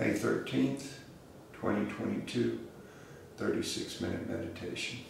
May 13th, 2022, 36 minute meditation.